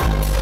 Bye.